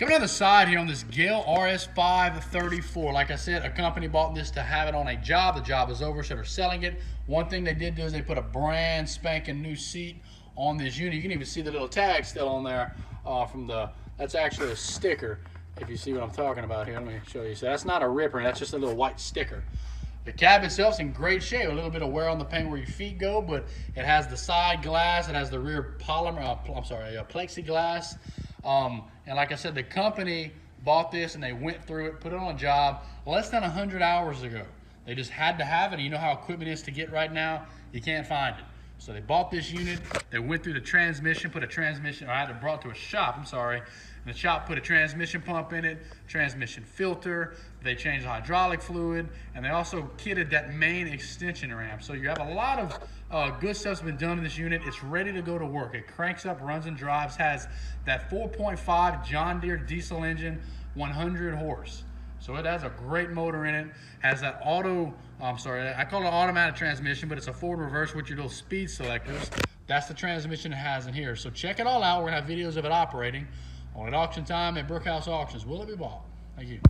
Coming to the side here on this Gehl RS534. Like I said, a company bought this to have it on a job. The job is over, so they're selling it. One thing they did do is they put a brand spanking new seat on this unit. You can even see the little tag still on there uh, from the, that's actually a sticker. If you see what I'm talking about here, let me show you. So that's not a ripper, that's just a little white sticker. The cab itself's in great shape. A little bit of wear on the paint where your feet go, but it has the side glass. It has the rear polymer, uh, I'm sorry, uh, plexiglass. Um, and like I said, the company bought this and they went through it, put it on a job less than 100 hours ago. They just had to have it. You know how equipment is to get right now? You can't find it. So they bought this unit, they went through the transmission, put a transmission, or I had it brought to a shop, I'm sorry. And the shop put a transmission pump in it, transmission filter, they changed the hydraulic fluid, and they also kitted that main extension ramp. So you have a lot of uh, good stuff's been done in this unit. It's ready to go to work. It cranks up, runs and drives, has that 4.5 John Deere diesel engine, 100 horse. So it has a great motor in it, has that auto, I'm sorry, I call it automatic transmission, but it's a forward reverse with your little speed selectors. That's the transmission it has in here. So check it all out. We're gonna have videos of it operating on at auction time at Brookhouse Auctions. Will it be bought? Thank you.